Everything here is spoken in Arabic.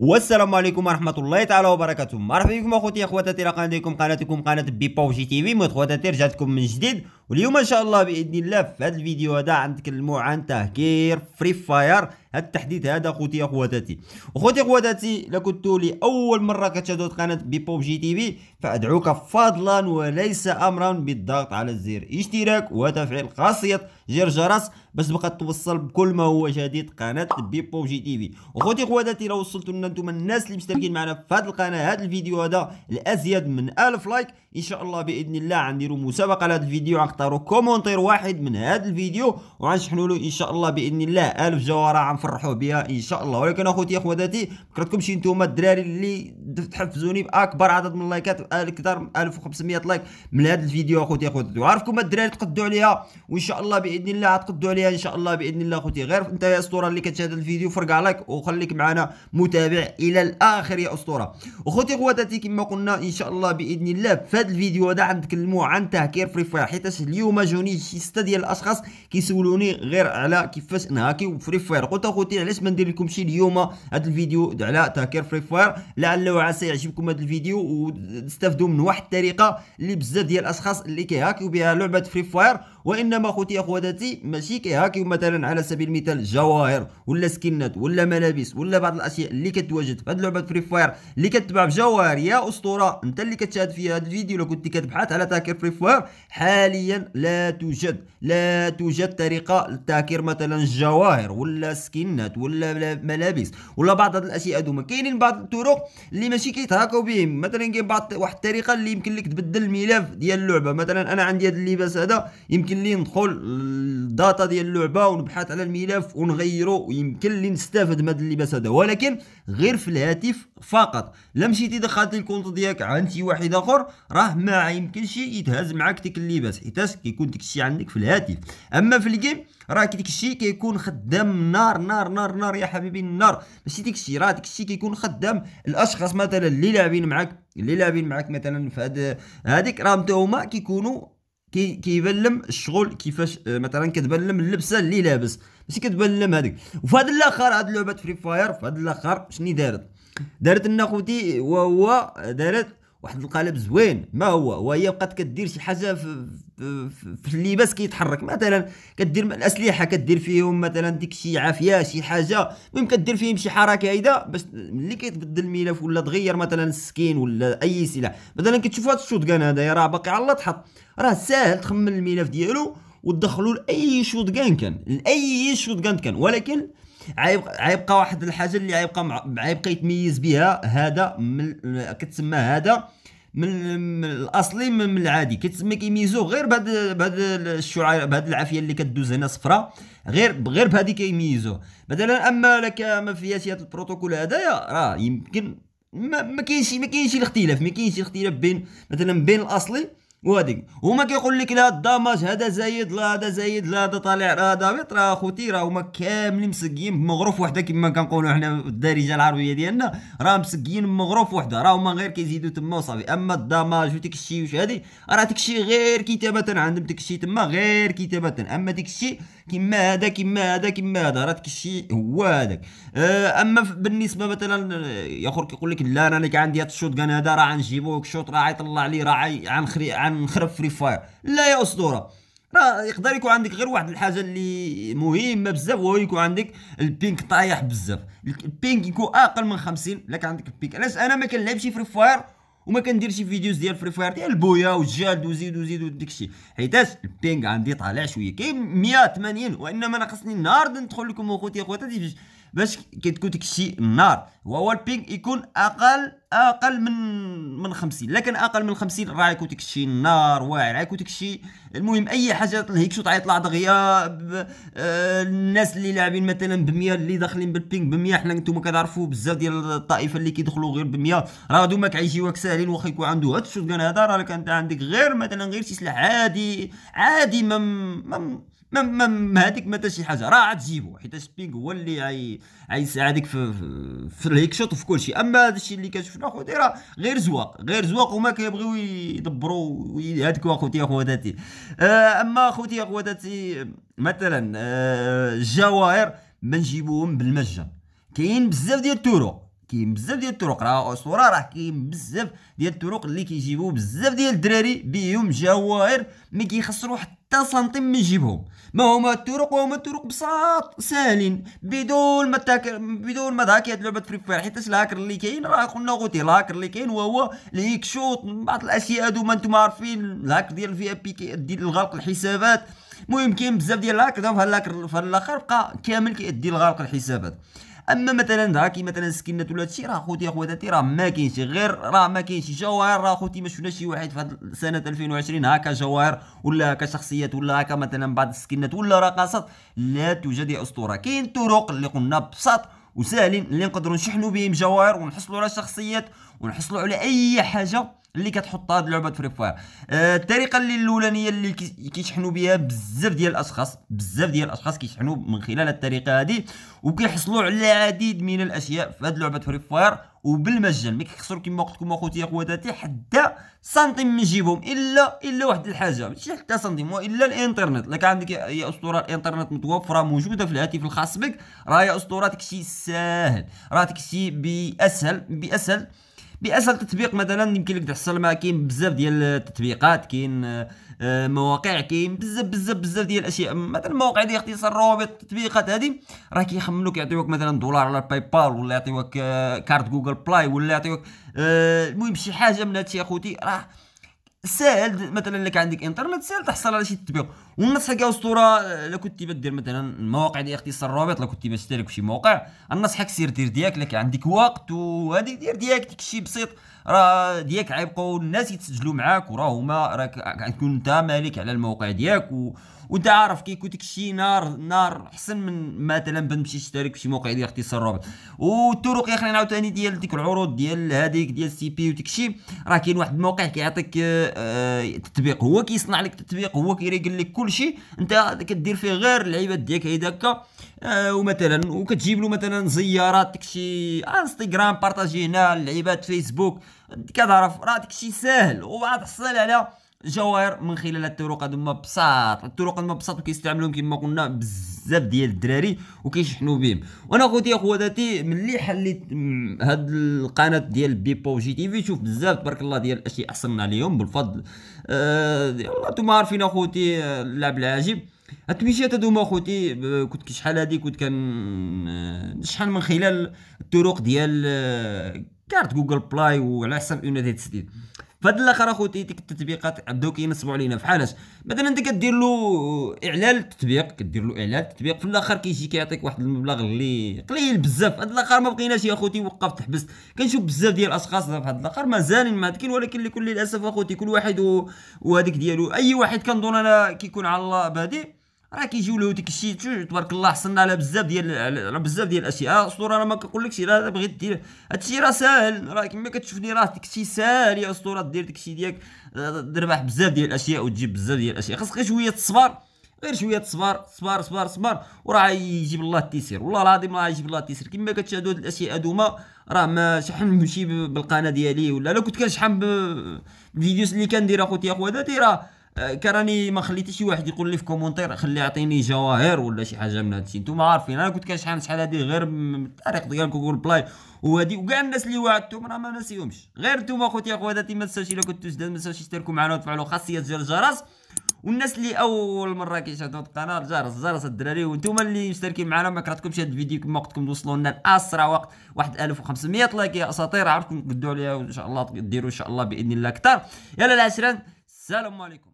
والسلام عليكم ورحمة الله تعالى وبركاته. مرحبا بكم أخوتي أخواتاتي على قناتكم قناة بيبا GTV. اخواتاتي رجعتكم من جديد. واليوم إن شاء الله بإذن الله في هذا الفيديو هذا غنتكلموا عن تهكير Free Fire هذا التحديث هذا أخوتي أخواتاتي. أخوتي أخواتاتي إلا كنتوا لأول مرة كتشاهدوا قناه بيبا GTV فأدعوك فضلا وليس امرا بالضغط على زر اشتراك وتفعيل خاصية زر الجرس باش تبقى توصل بكل ما هو جديد قناة بيبو GTV. أخوتي أخواتاتي لو وصلتوا لنا أنتم الناس اللي مشتركين معنا في هذه القناة هذا الفيديو هذا الازيد من 1000 like. إن شاء الله بإذن الله غنديروا مسابقة لهذا الفيديو. غنختاروا commentaire واحد من هذا الفيديو وغنشحنوا له إن شاء الله بإذن الله. 1000 جوهره غنفرحوا بها إن شاء الله. ولكن أخوتي أخواتاتي فكرتكم شي نتوما الدراري اللي تحفزوني بأكبر عدد من اللايكات أكثر من 1500 like من هذا الفيديو أخوتي أخواتاتي. وعارفكم الدراري تقدوا عليها وإن شاء الله بإذن الله تقدوا عليها إن شاء الله بإذن الله أخوتي. غير أنت يا أسطورة اللي كتشاهد الفيديو فرقع like وخليك معنا متابع إلى الآخر يا أسطورة. أخوتي أخواتاتي كما قلنا إن شاء الله بإذن الله في هذا الفيديو هذا غنتكلموا عن تهكير Free Fire حيت اليوم جوني شي سته ديال الأشخاص كيسولوني غير على كيفاش نهاكيو Free Fire. قلت أخوتي علاش ما ندير لكم شي اليوم هذا الفيديو على تهكير Free Fire؟ لعله عسى يعجبكم هذا الفيديو وتستافدوا من واحد الطريقة اللي بزاف ديال الأشخاص اللي كيهاكيو بها لعبة Free Fire. وإنما أخوتي أخواتاتي ماشي كيهاكيو مثلا على سبيل المثال جواهر ولا سكنات ولا ملابس ولا بعض الأشياء اللي كتواجد في هذه اللعبه Free Fire اللي كتباع بجواهر يا أسطورة أنت اللي كتشاهد في هذا الفيديو. لو كنت كتبحث على تهكير Free Fire حاليا لا توجد لا توجد طريقة لتهكير مثلا الجواهر ولا سكنات ولا ملابس ولا بعض هذه الأشياء هذوما كاينين بعض الطرق اللي ماشي كيتهاكاو بهم. مثلا كاين بعض واحد الطريقة اللي يمكن لك تبدل الملف ديال اللعبة. مثلا أنا عندي هذا اللباس هذا يمكن لي ندخل ال data ديال اللعبة ونبحث على الملف ونغيره ويمكن لي نستافد من هذا اللباس هذا. ولكن غير في الهاتف فقط. لا مشيتي دخلتي ال compte ديالك عند شي واحد آخر راه ما يمكنش يتهز معاك ديك اللباس. حيتاش كيكون ديك الشيء عندك في الهاتف. أما في الجيم راه ديك الشيء كيكون خدام نار نار نار نار يا حبيبي النار. ماشي ديك الشيء راه ديك الشيء كيكون خدام الأشخاص مثلا اللي لاعبين معاك اللي لاعبين معاك مثلا في هاد هذيك راه هما كيكونوا كي الشغل كيفاش آه، مثلا كتبلم اللبسة اللي لابس. ماشي كتبلم هذيك وفي هذا الآخر هاد لعبة فري فاير في هذا الآخر شنو دارت؟ دارت لنا خوتي وهو دارت واحد القالب زوين. ما هو؟ وهي بقات كدير شي حاجة في, في, في اللباس كيتحرك. مثلا كدير الأسلحة كدير فيهم مثلا ديك شي عافية شي حاجة. المهم كدير فيهم شي حركة هيدا باش ملي كيتبدل الملف ولا تغير مثلا السكين ولا أي سلاح. مثلا كتشوف هذا الشوت كان هذايا راه باقي على تحط راه ساهل تخمن الملف ديالو وتدخلوا لأي شوت كان لأي شوت كان. ولكن عيبقى واحد الحاجة اللي عيبقى عيبقى يتميز بها هذا من كتسمى هذا من, الأصلي من, العادي. كتسمى كيميزو غير بهاد بهاد الشعاع بهاد العافية اللي كدوز هنا صفراء غير غير بهادي كيميزو. مثلا أما لك ما فيهاش هاد البروتوكول هذايا راه يمكن ما كاينش ما كاينش الاختلاف. ما كاينش الاختلاف بين مثلا بين الأصلي وهذيك هما كيقول لك لا الدمج هذا زايد لا هذا زايد لا هذا طالع راه هذا هابط راه خوتي راه هما كاملين مسقيين بمغروف وحدة كما كنقولوا حنا الدارجه العربية ديالنا. راه مسقيين بمغروف وحدة راه هما غير كيزيدوا تما وصافي. أما الدمج وديك الشيء وش هذه راه ديك الشيء غير كتابة عندهم ديك الشيء تما غير كتابة. أما ديك الشيء كما هذا كما هذا كما هذا. راه ديك الشيء هو هذاك. أه أما بالنسبة مثلا يا اخر كيقول لك لا أنا عندي هذا الشوط كان هذا راه غنجيبو الشوط راه غيطلع لي راه غنخري نخرب فري فاير لا يا أسطورة. راه يقدر يكون عندك غير واحد الحاجة اللي مهمة بزاف وهو يكون عندك البينك طايح بزاف. البينك يكون أقل من 50 لك عندك البينك. علاش؟ أنا ما كنلعبش فري فاير وما كنديرش فيديوز ديال فري فاير ديال البويا والجلد وزيد وزيد وداك الشيء. حيتاش البينغ عندي طالع شوية كاين 180 وإنما ناقصني النهار ندخل لكم أخوتي أخواتي باش كتكون داك الشيء النار وهو البينغ يكون أقل أقل من من 50 لكن أقل من 50 راه يكون الشيء النار واعر. يكون داك الشيء المهم أي حاجة هيك شوط غيطلع دغيا آه الناس اللي لاعبين مثلا ب 100 اللي داخلين بالبينغ ب 100 حنا نتوما كتعرفوا بزاف ديال الطائفة اللي كيدخلوا غير ب 100 راه هادو ما كيجيوك ساهلين واخا يكون عنده هاد الشوط هذا راه كان عندك غير مثلا غير شي سلاح عادي عادي ما ما ما ما هذيك ما شي حاجة راه غتجيبو حيت سبينغ هو اللي غي غيساعدك في في, الهيك شوت وفي كل شيء أما هذا الشيء اللي كتشوفنا اخوتي راه غير زواق غير زواق وما كيبغيو يدبروا هذيك أخوتي اخواتاتي آه أما أخوتي اخواتاتي مثلا آه الجواهر ما نجيبوهم بالمجان كاين بزاف ديال الطرق كاين بزاف ديال الطرق راه اسطوره راه كاين بزاف ديال الطرق اللي كيجيبوا بزاف ديال الدراري بيهم جواهر ما كيخسروا حتى سنتيم من جيبهم. ما هما الطرق هما الطرق بساط ساهلين. بدون ما بدون ما هاكر لعبة فري فاير حيت الهاكر اللي كاين راه قلنا غوتي الهاكر اللي كاين وهو الهيك شوت بعض الأشياء هادو ما أنتم عارفين الهاك ديال الفي بي كيدي لغلق الحسابات. المهم كاين بزاف ديال الهاك في الهاكر في الآخر بقى كامل كيدي لغلق الحسابات. أما مثلا هاكي مثلا سكنات ولا هادشي راه خوتي اخواتاتي راه ما كاينش غير راه ما كاينش جواهر راه خوتي ما شفنا شي واحد في سنة 2020 هكا جواهر ولا هكا شخصيات ولا هكا مثلا بعض السكنات ولا رقصات لا توجد أسطورة. كاين طرق اللي قلنا بساط وساهلين اللي نقدروا نشحنوا بهم جواهر ونحصلوا على شخصيات ونحصلوا على أي حاجة اللي كتحط هاد لعبه Free Fire. آه الطريقة اللي الأولانية اللي كيشحنوا بها بزاف ديال الأشخاص بزاف ديال الأشخاص كيشحنوا من خلال الطريقة هذه وكيحصلوا على العديد من الأشياء في هاد لعبه Free Fire. وبالمجان ما كيخسروا كما قلت لكم أخوتي أخواتاتي حتى سنتيم من جيبهم إلا إلا واحد الحاجة ماشي حتى سنتيم والا الإنترنت. لك عندك يا أسطورة الإنترنت متوفرة موجودة في الهاتف الخاص بك راه يا أسطورة داكشي ساهل راه داكشي بأسهل بأسهل بأسهل تطبيق مثلا يمكن لك تحصل معاه كاين بزاف ديال التطبيقات كاين آه، مواقع كاين بزاف بزاف بزاف ديال الأشياء. مثلا المواقع ديال اختصار الروابط التطبيقات هذه راه كيخملوك يعطيوك مثلا دولار على PayPal ولا يعطيوك آه، carte Google Play ولا يعطيوك آه، المهم شي حاجة من هادشي اخوتي راه ساهل مثلا لك عندك إنترنت ساهل تحصل على شي تطبيق. والنصح يا اسطوره الا كنتي بدير مثلا المواقع ديال الا كنتي باش تشترك شي موقع. ننصحك سير دير ديالك لك عندك وقت وهذيك دير ديالك ديك الشيء بسيط. راه ديالك غيبقاو الناس يتسجلوا معاك وراه هما راك غتكون أنت مالك على الموقع ديالك و... وانت عارف كيكون داك الشيء نار نار أحسن من مثلا تمشي تشترك في شي موقع ديال اختصار الرابط. والطرق يا أخي عاوتاني ديال ديك العروض ديال هذيك ديال CPA وديك الشيء راه كاين واحد الموقع كيعطيك آه تطبيق هو كيصنع لك التطبيق هو كيريقل لك كل شيء أنت كدير فيه غير اللعيبات ديالك هيداك آه ومثلا وكتجيب له مثلا زيارات داكشي انستغرام partager هنا اللعيبات فيسبوك كتعرف راه داكشي ساهل. وعاد تحصل على جواهر من خلال الطرق هذوما بساط. الطرق هذوما بساط وكيستعملوهم كما قلنا بزاف ديال الدراري وكيشحنوا بهم. وأنا خوتي اخواتاتي ملي حليت هاد القناة ديال بيبو جي تي في شوف بزاف تبارك الله ديال الأشياء احسن عليهم بالفضل. آه يلا نتوما عارفين اخوتي اللعب العجيب. التميشات هذوما اخوتي كنت كي شحال هادي كنت كان نشحن من خلال الطرق ديال carte Google Play وعلى حساب United States فهاد الآخر اخوتي ديك التطبيقات بداو كينصبوا علينا فحالاش مثلا انت كدير له اعلان التطبيق كدير له اعلان التطبيق في الآخر كيجي كيعطيك واحد المبلغ اللي قليل بزاف. هاد الآخر ما بقيناش يا اخوتي وقفت حبست كنشوف بزاف ديال الاشخاص في هاد الآخر مازال ما كاين ولكن لكل للاسف اخوتي كل واحد وهذيك ديالو اي واحد كنظن أنا كيكون على الله بادئ راه كيجيو له ديك الشيء تبارك الله حصلنا على بزاف ديال على بزاف ديال الأشياء. أسطورة أنا ما كنقولكش لا بغيت دير هادشي راه ساهل. راه كما كتشوفني راه ديك الشيء ساهل يا أسطورة دير ديك الشيء ديالك. تربح بزاف ديال الأشياء وتجيب بزاف ديال الأشياء. خاصك غير شوية تصبر غير شوية تصبر صبر صبر صبر وراه يجيب الله التيسير. والله العظيم راه يجيب الله التيسير. كما كتشاهدوا هاد الأشياء هادوما راه ما شحال نمشي بالقناة ديالي ولا. لو كنت كنشحن بال videos اللي كندير أخوتي أخواتاتي راه كراني ما خليت شي واحد يقول لي في commentaire خلي يعطيني جواهر ولا شي حاجة من هادشي. نتوما عارفين أنا كنت كنشحن شحال هادي غير من الطريق ديال Google Play وهادي وكاع الناس اللي وعدتهم راه ما ناسيهمش غير نتوما اخوتي اخواتاتي ما تنساوش إلا كنتو جداد ما تنساوش تشتركوا معنا وتفعلوا خاصية ديال الجرس والناس اللي أول مرة كيشاهدوا القناة الجرس الجرس الدراري. وأنتم اللي مشتركين معنا ما كرهتكمش هذا الفيديو كما قلت لكم توصلوا لنا اسرع وقت واحد 1500 لايك يا أساطير. عرفتكم قدوا عليها وإن شاء الله ديروا إن شاء الله بإذن الله أكثر. يلا العشرين. السلام عليكم.